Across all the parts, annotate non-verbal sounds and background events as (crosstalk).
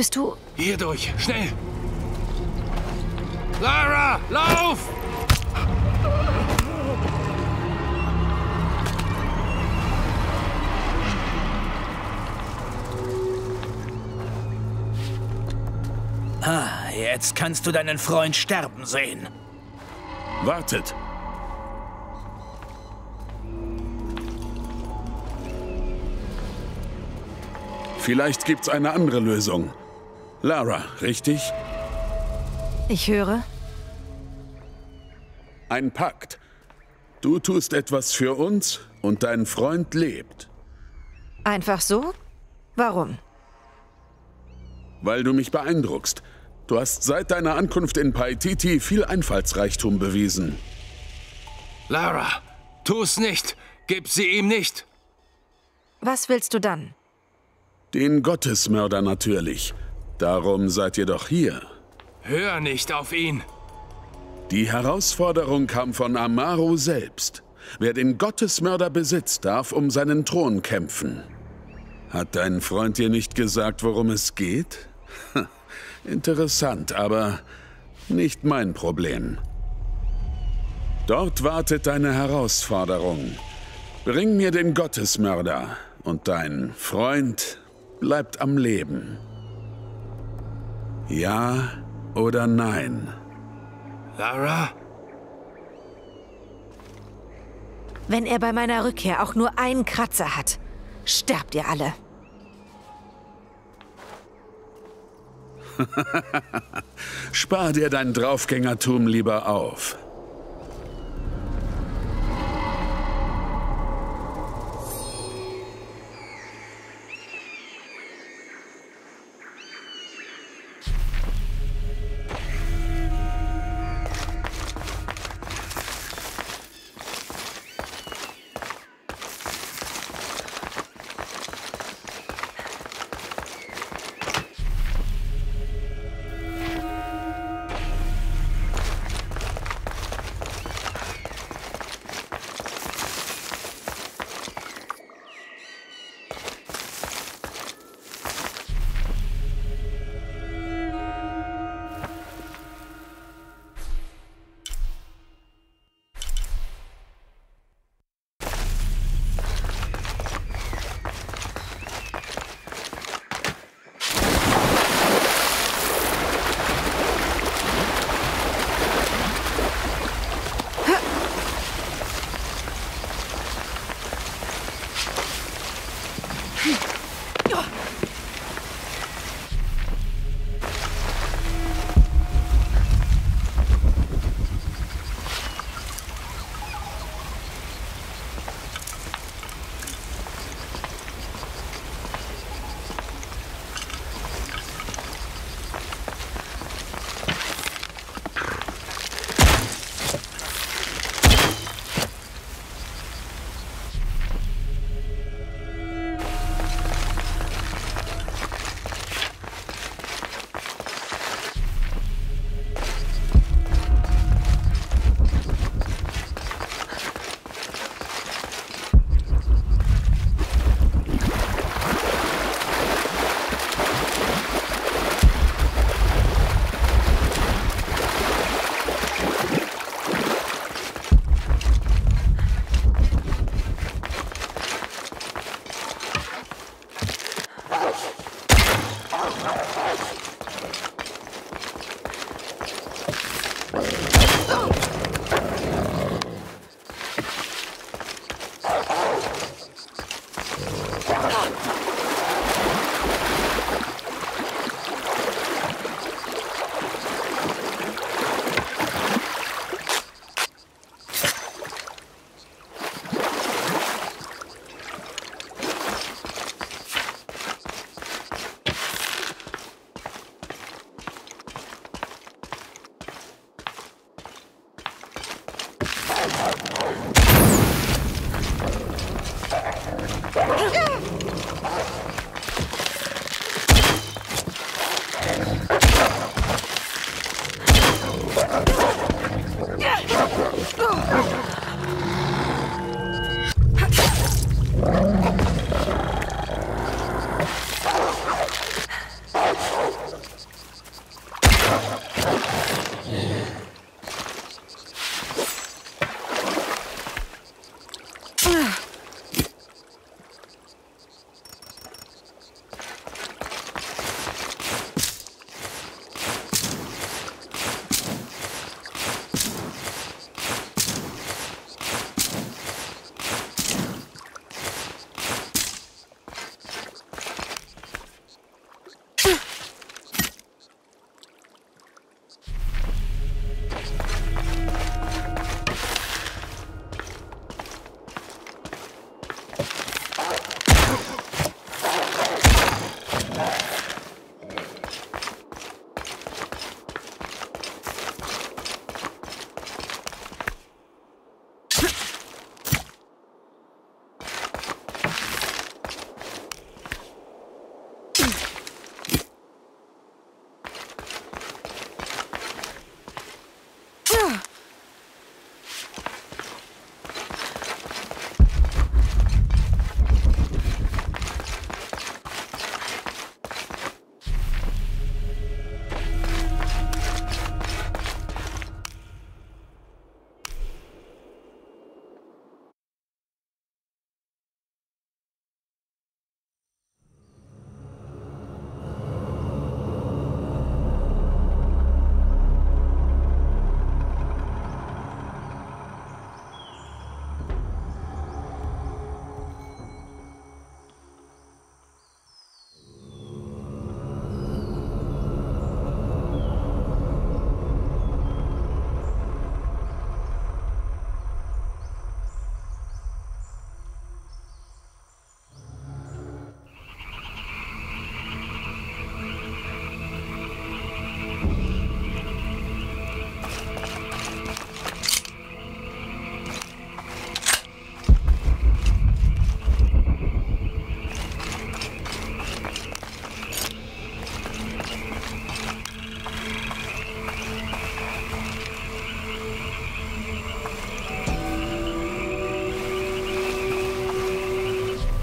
bist du... Hier durch, schnell! Lara, lauf! Ah, jetzt kannst du deinen Freund sterben sehen. Wartet! Vielleicht gibt's eine andere Lösung. Lara, richtig? Ich höre. Ein Pakt. Du tust etwas für uns und dein Freund lebt. Einfach so? Warum? Weil du mich beeindruckst. Du hast seit deiner Ankunft in Paititi viel Einfallsreichtum bewiesen. Lara, tu's nicht! Gib sie ihm nicht! Was willst du dann? Den Gottesmörder natürlich. Darum seid ihr doch hier. Hör nicht auf ihn! Die Herausforderung kam von Amaru selbst. Wer den Gottesmörder besitzt, darf um seinen Thron kämpfen. Hat dein Freund dir nicht gesagt, worum es geht? Interessant, aber nicht mein Problem. Dort wartet deine Herausforderung. Bring mir den Gottesmörder und dein Freund bleibt am Leben. Ja oder nein? Lara? Wenn er bei meiner Rückkehr auch nur einen Kratzer hat, sterbt ihr alle. (laughs) Spar dir dein Draufgängertum lieber auf.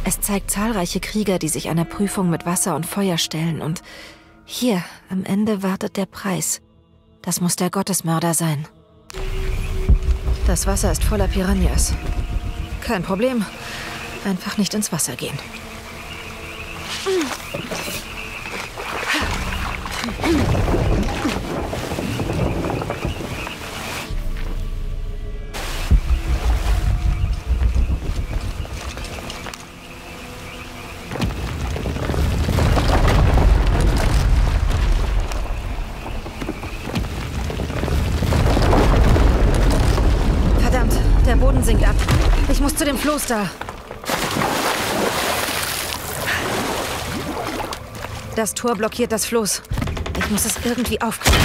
Es zeigt zahlreiche Krieger, die sich einer Prüfung mit Wasser und Feuer stellen. Und hier, am Ende, wartet der Preis. Das muss der Gottesmörder sein. Das Wasser ist voller Piranhas. Kein Problem. Einfach nicht ins Wasser gehen. Zu dem Floß da. Das Tor blockiert das Floß. Ich muss es irgendwie aufkriegen.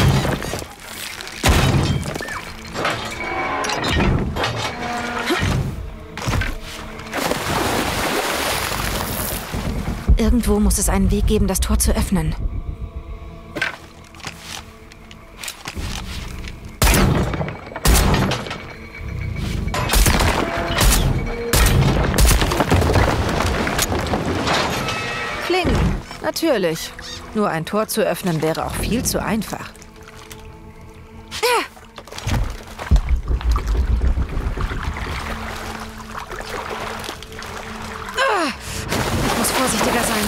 Irgendwo muss es einen Weg geben, das Tor zu öffnen. Natürlich. Nur ein Tor zu öffnen wäre auch viel zu einfach. Ich muss vorsichtiger sein.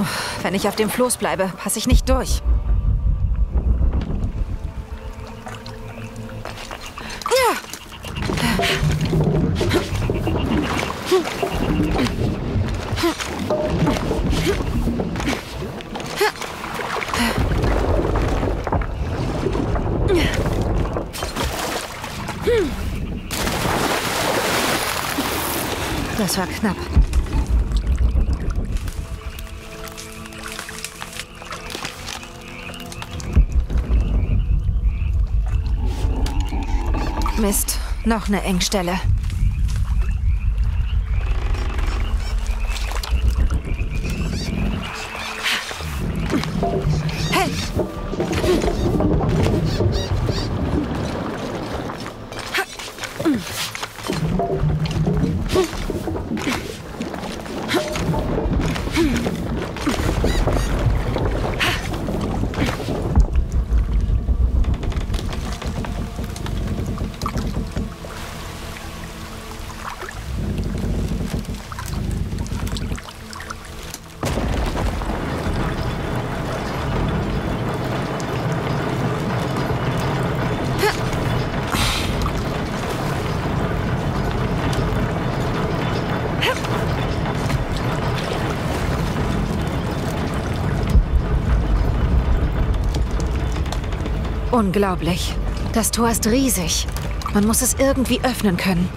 Oh, Wenn ich auf dem Floß bleibe, passe ich nicht durch. Mist, noch eine Engstelle. Unglaublich. Das Tor ist riesig. Man muss es irgendwie öffnen können.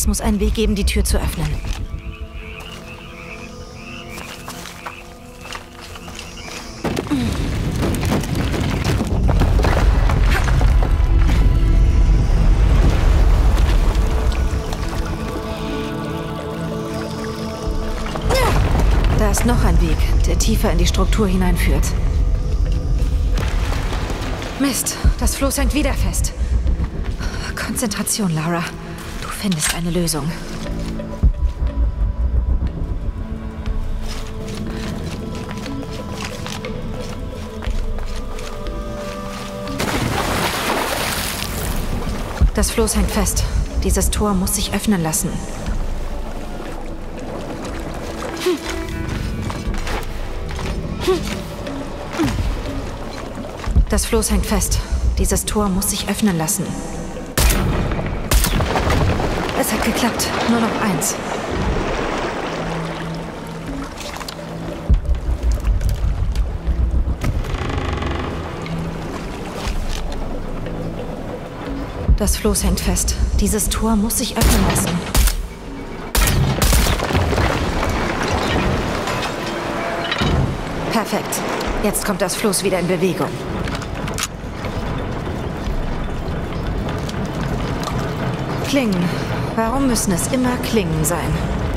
Es muss einen Weg geben, die Tür zu öffnen. Da ist noch ein Weg, der tiefer in die Struktur hineinführt. Mist, das Floß hängt wieder fest. Konzentration, Lara. Findest eine Lösung. Das Floß hängt fest. Dieses Tor muss sich öffnen lassen. Das Floß hängt fest. Dieses Tor muss sich öffnen lassen. Es hat geklappt. Nur noch eins. Das Floß hängt fest. Dieses Tor muss sich öffnen lassen. Perfekt. Jetzt kommt das Floß wieder in Bewegung. Klingen. Warum müssen es immer Klingen sein?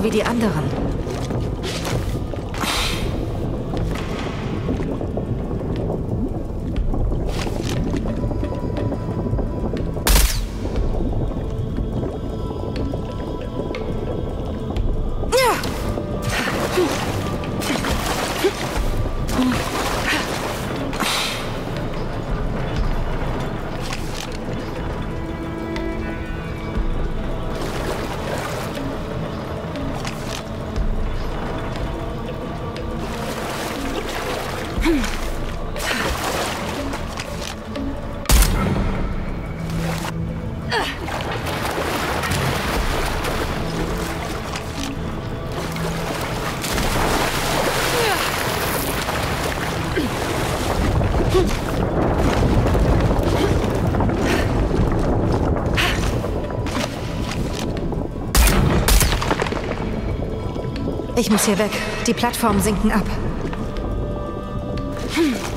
Genauso wie die anderen. Ich muss hier weg. Die Plattformen sinken ab. Noch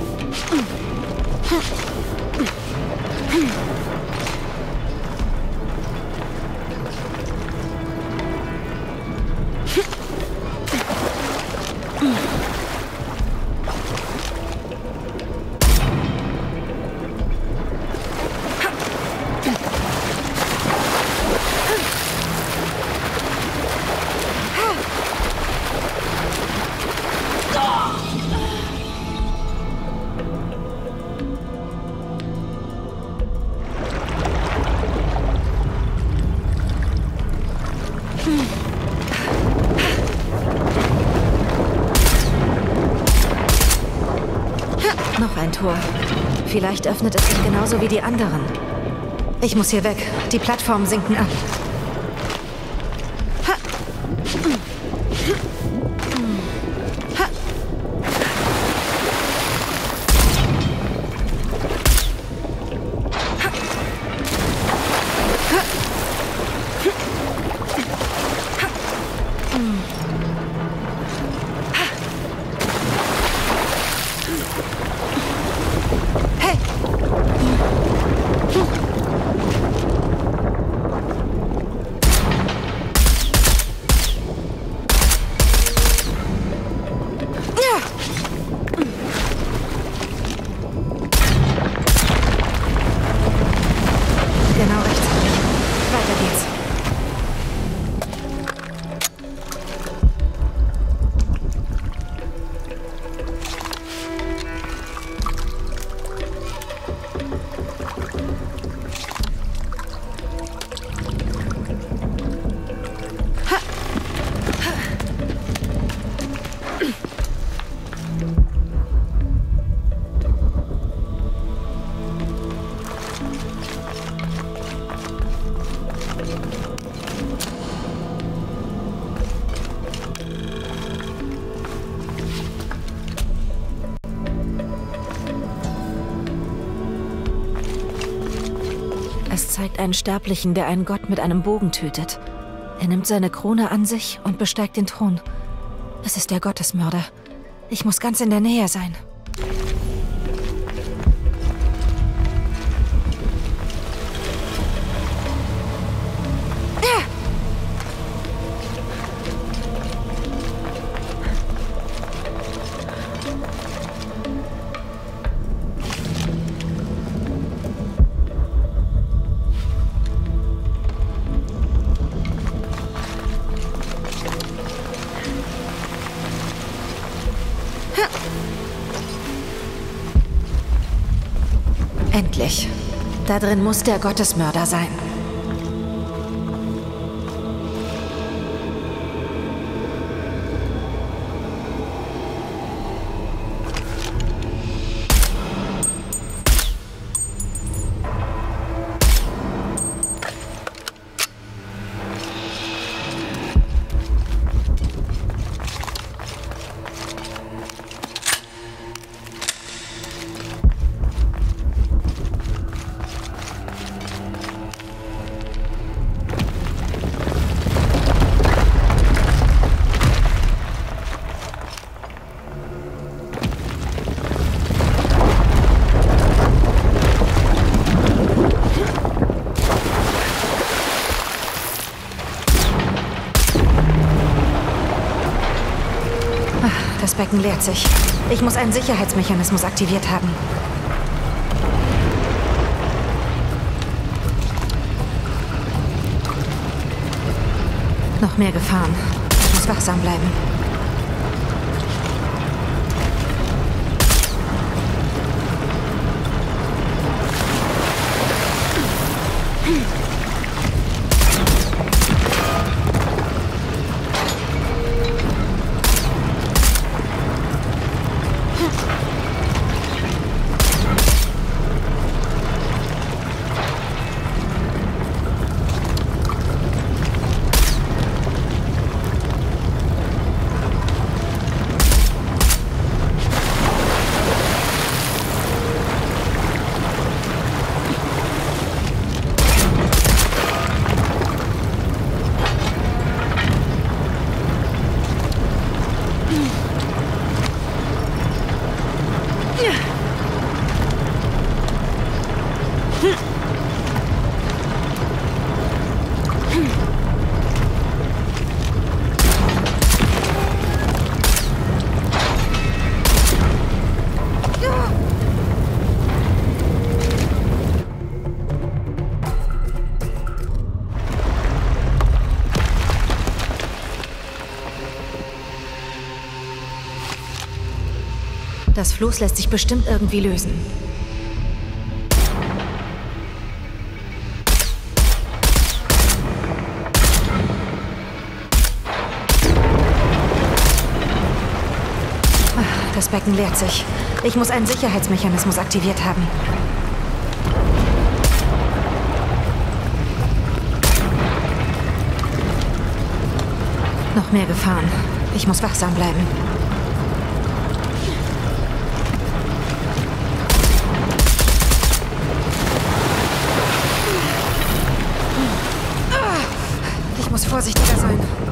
Vielleicht öffnet es sich genauso wie die anderen. Ich muss hier weg. Die Plattformen sinken ab. Einen Sterblichen, der einen Gott mit einem Bogen tötet. Er nimmt seine Krone an sich und besteigt den Thron. Es ist der Gottesmörder. Ich muss ganz in der Nähe sein. Da drin muss der Gottesmörder sein. Becken leert sich. Ich muss einen Sicherheitsmechanismus aktiviert haben. Noch mehr Gefahren. Ich muss wachsam bleiben. Das Floß lässt sich bestimmt irgendwie lösen. Das Becken leert sich. Ich muss einen Sicherheitsmechanismus aktiviert haben. Noch mehr Gefahren. Ich muss wachsam bleiben. Vorsichtiger sein.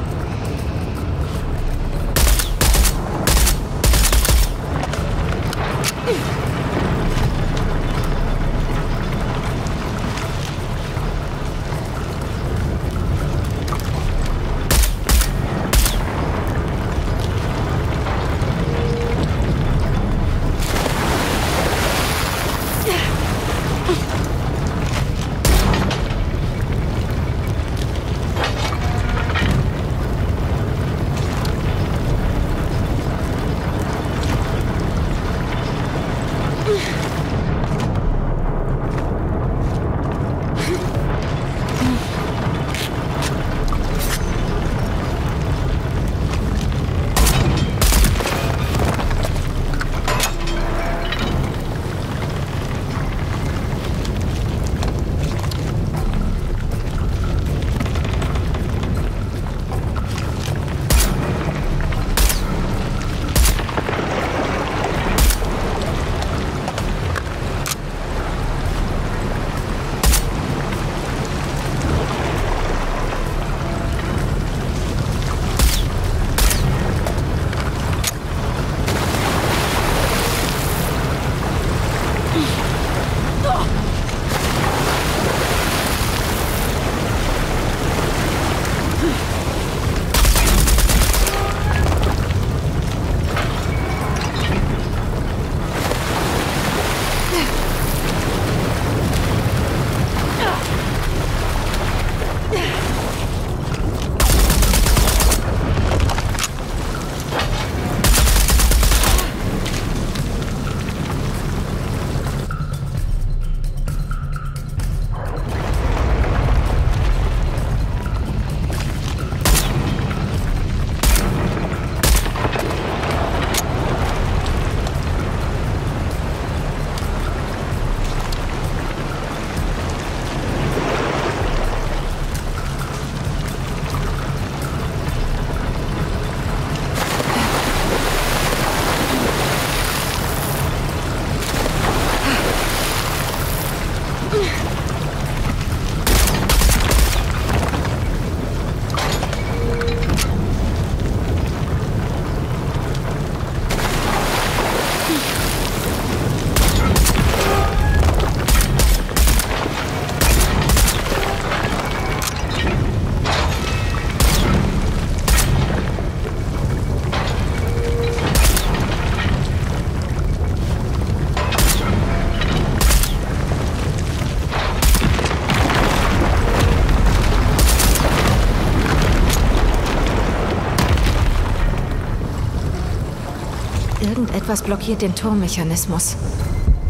Irgendetwas blockiert den Turmmechanismus.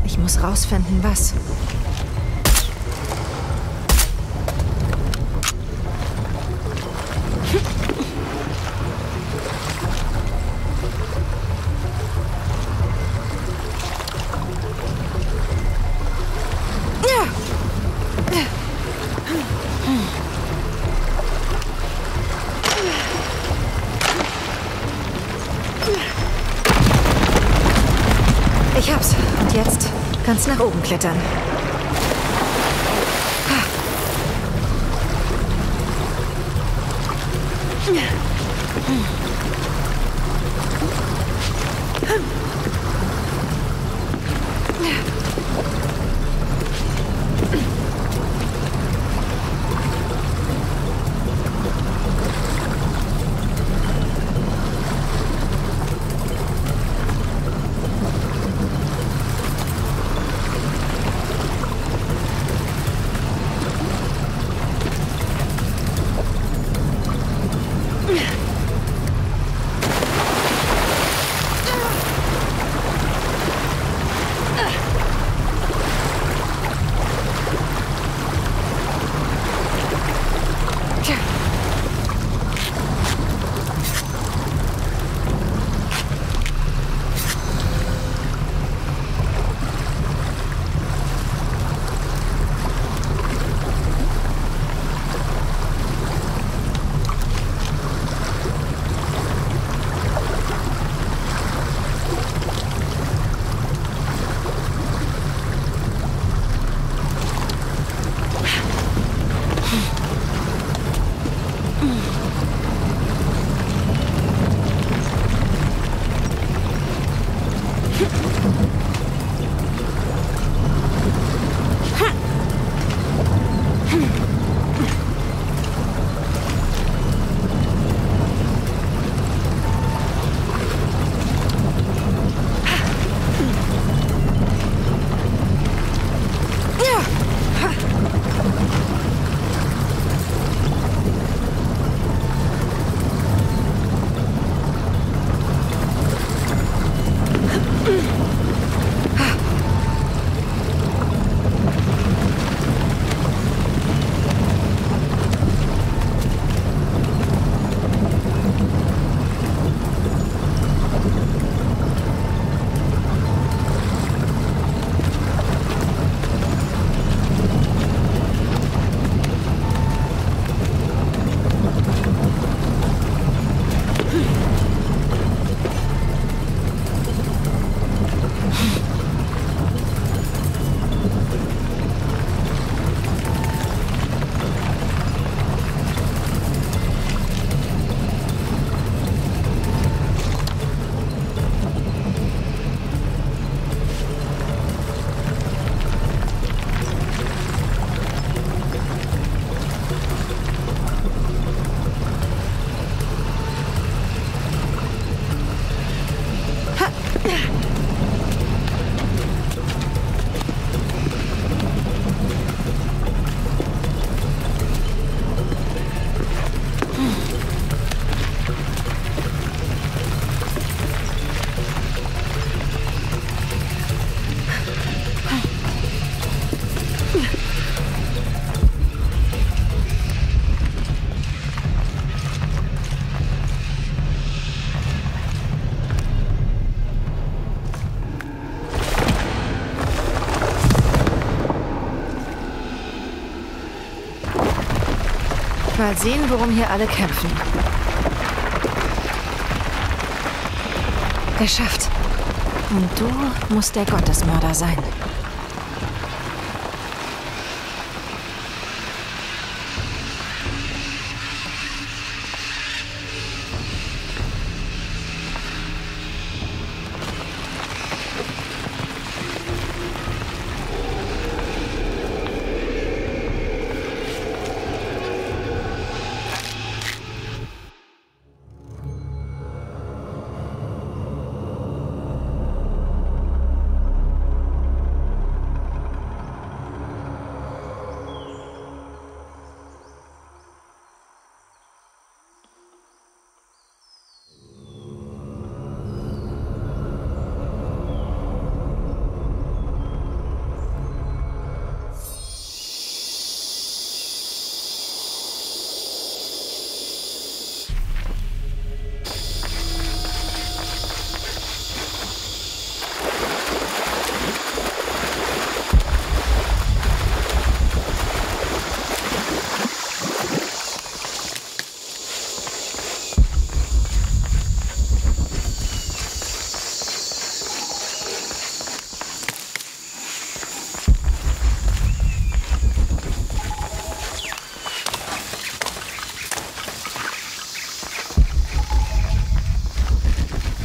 Ich muss rausfinden, was. Jetzt ganz nach oben klettern. Mal sehen, worum hier alle kämpfen. Geschafft. Und du musst der Gottesmörder sein.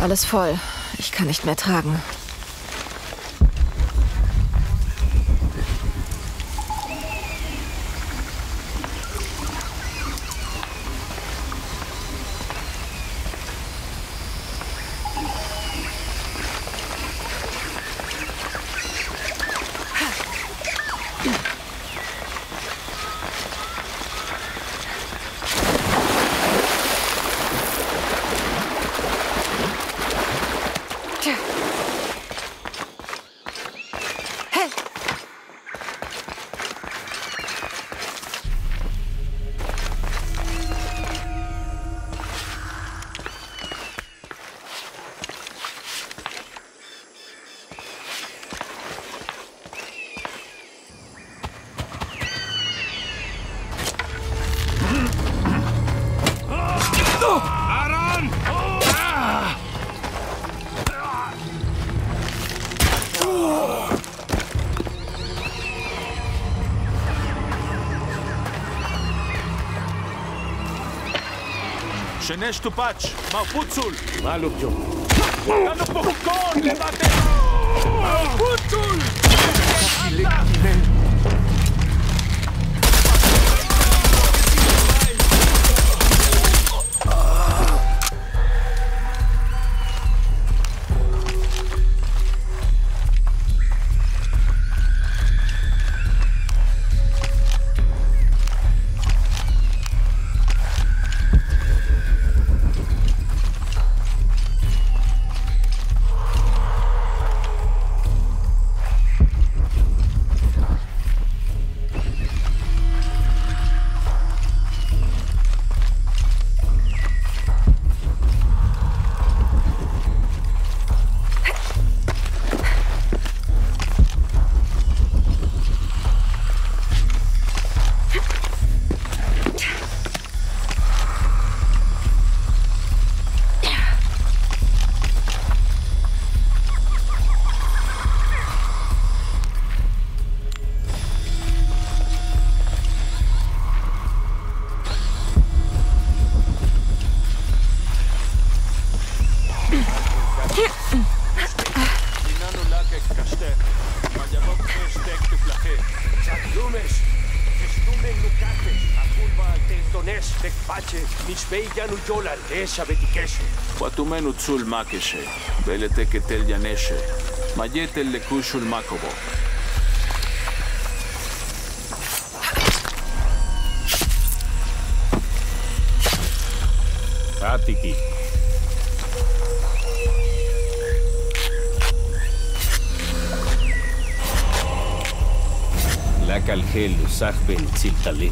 Alles voll. Ich kann nicht mehr tragen. Șenești tu paci, mafuțul! Mă lupt eu! Dar nu pot con, le bate! Mafuțul! Asta! Lumen Utzul Makeshe, Beleteketel Yaneshe, Mayetel Lekushul Makobo. Atiki. La calgel, usaj ben tziltale.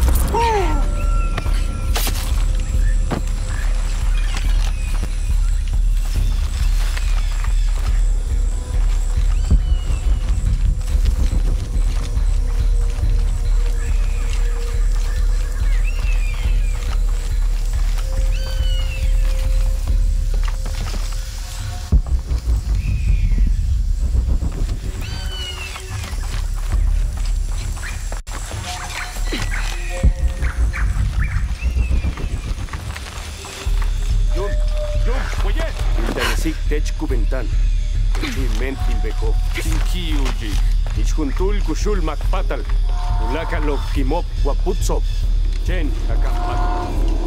Uxul Macpatal, Ulacalo Kimop Guaputso, Chen Acampat,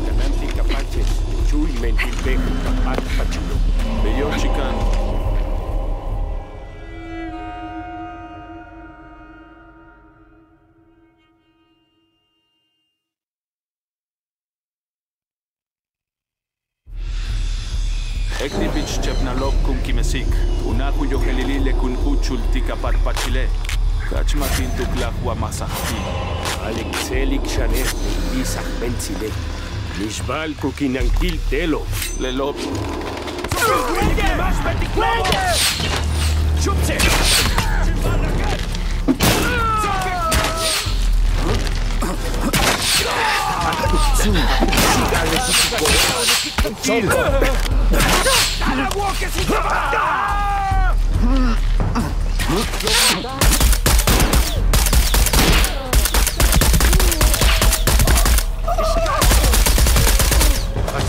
Cananti Capache, Chuy Mentilpec Capat Pachilo, Kachmatintukla huamasahti. Alexelik xanet nisah benzile. Nishbal kukinanquil telo. Lelop. ¡Cuelgue! ¡Más ¡Cuelgue! ¡Chupse! ¡A la boca,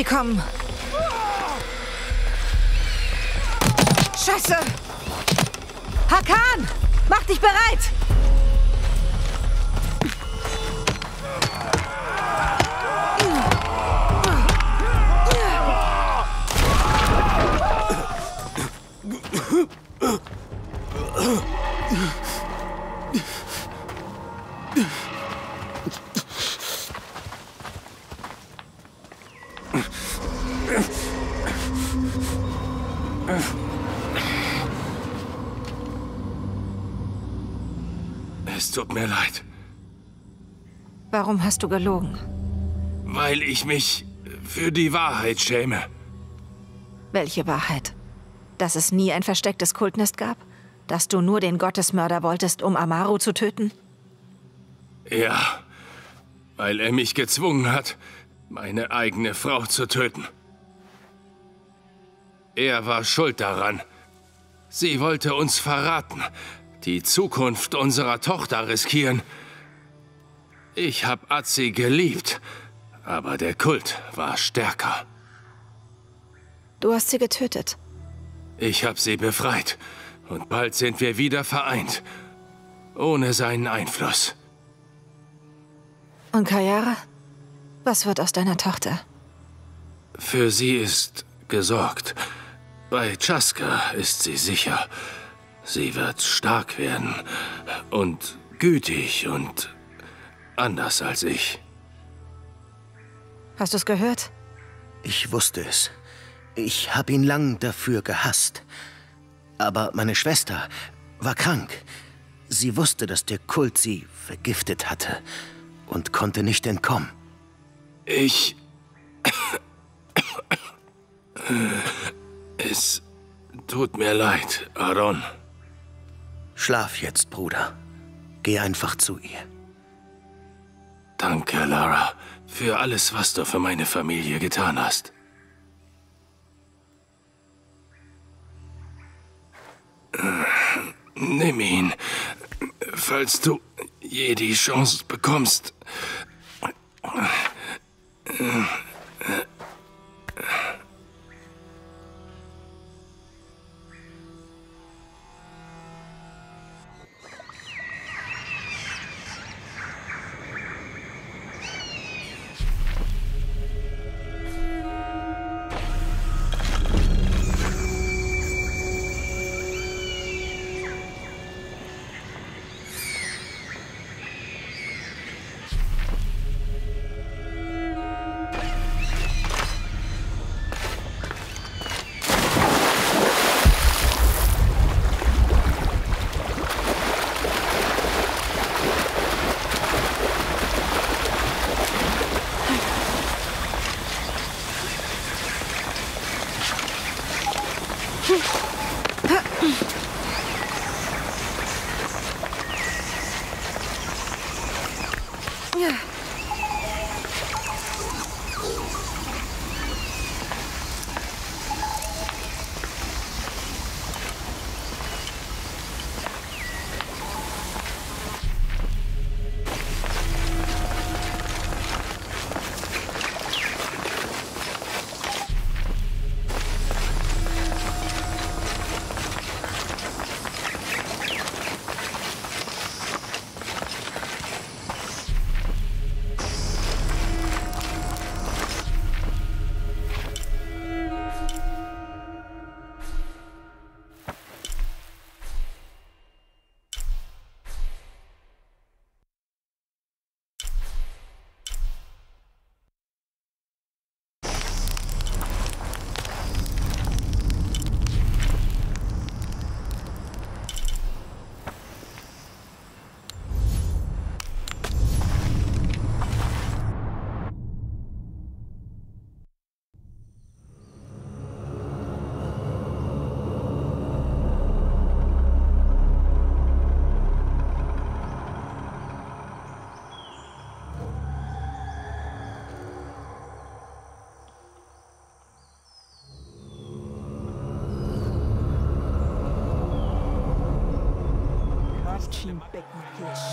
Sie kommen. Scheiße! Hakan! Mach dich bereit! Warum hast du gelogen? weil ich mich für die Wahrheit schäme. Welche Wahrheit? Dass es nie ein verstecktes Kultnest gab? Dass du nur den Gottesmörder wolltest, um Amaru zu töten? Ja, weil er mich gezwungen hat, meine eigene Frau zu töten. Er war schuld daran. Sie wollte uns verraten, die Zukunft unserer Tochter riskieren. Ich hab Azi geliebt, aber der Kult war stärker. Du hast sie getötet. Ich hab sie befreit und bald sind wir wieder vereint, ohne seinen Einfluss. Und Kayara? Was wird aus deiner Tochter? Für sie ist gesorgt. Bei Chaska ist sie sicher. Sie wird stark werden und gütig und anders als ich. Hast du es gehört? Ich wusste es. Ich habe ihn lang dafür gehasst. Aber meine Schwester war krank. Sie wusste, dass der Kult sie vergiftet hatte und konnte nicht entkommen. Ich... (coughs) Es tut mir leid, Aaron. Schlaf jetzt, Bruder. Geh einfach zu ihr. Danke, Lara, für alles, was du für meine Familie getan hast. Nimm ihn, falls du je die Chance bekommst. technique.